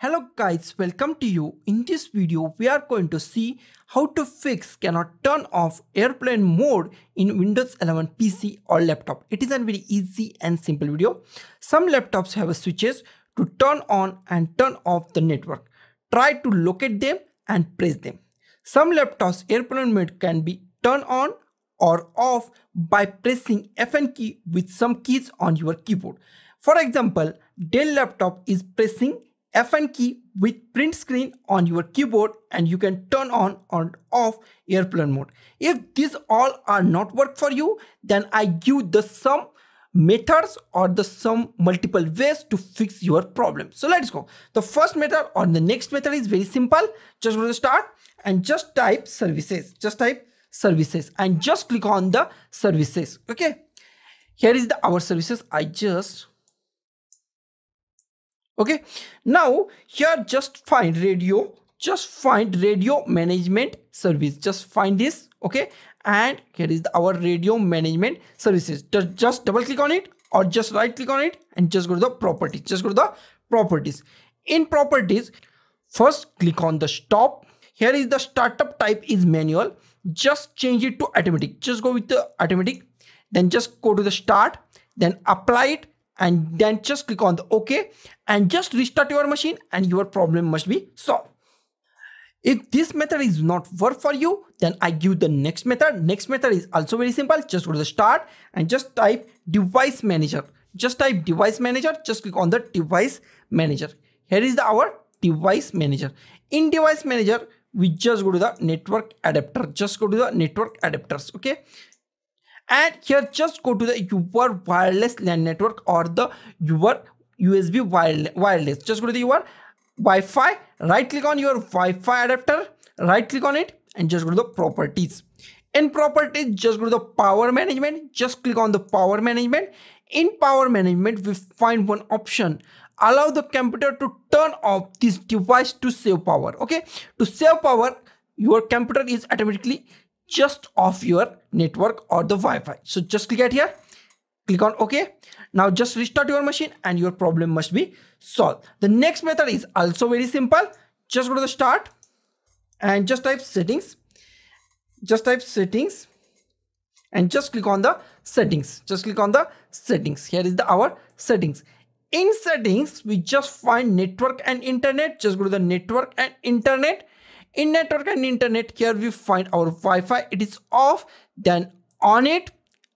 Hello guys, welcome to you. In this video, we are going to see how to fix cannot turn off airplane mode in Windows 11 PC or laptop. It is a very easy and simple video. Some laptops have switches to turn on and turn off the network. Try to locate them and press them. Some laptops airplane mode can be turned on or off by pressing FN key with some keys on your keyboard. For example, Dell laptop is pressing FN key with print screen on your keyboard and you can turn on or off airplane mode. If these all are not work for you, then I give the some methods or the some multiple ways to fix your problem. So let's go. The first method or the next method is very simple. Just go to start and just type services. Just type services and just click on the services. Okay. Here is the our services. I just okay. Now here just find radio. Just find radio management service. Just find this. Okay. And here is the, our radio management services. Just, just double click on it or just right click on it and just go to the properties. Just go to the properties. In properties first click on the stop. Here is the startup type is manual. Just change it to automatic. Just go with the automatic. Then just go to the start. Then apply it and then just click on the OK and just restart your machine and your problem must be solved. If this method is not work for you, then I give the next method. Next method is also very simple. Just go to the start and just type device manager. Just type device manager. Just click on the device manager. Here is the our device manager. In device manager, we just go to the network adapter. Just go to the network adapters. Okay and here just go to the your wireless LAN network or the your USB wireless. Just go to the your Wi-Fi, right click on your Wi-Fi adapter, right click on it and just go to the properties. In properties, just go to the power management, just click on the power management. In power management, we find one option allow the computer to turn off this device to save power okay to save power your computer is automatically just off your network or the Wi-Fi. So just click at here, click on OK. Now just restart your machine and your problem must be solved. The next method is also very simple. Just go to the start and just type settings. Just type settings and just click on the settings. Just click on the settings. Here is the our settings. In settings, we just find network and internet. Just go to the network and internet in network and internet here we find our wi-fi. It is off then on it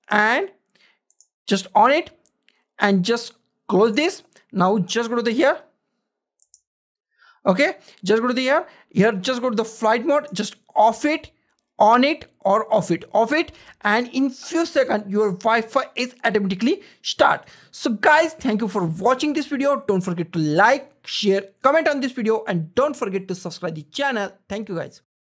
and just on it and just close this. Now just go to the here. Okay just go to the here. Here just go to the flight mode just off it on it or off it. Off it and in few seconds your wi-fi is automatically start. So guys thank you for watching this video. Don't forget to like share comment on this video and don't forget to subscribe the channel. Thank you guys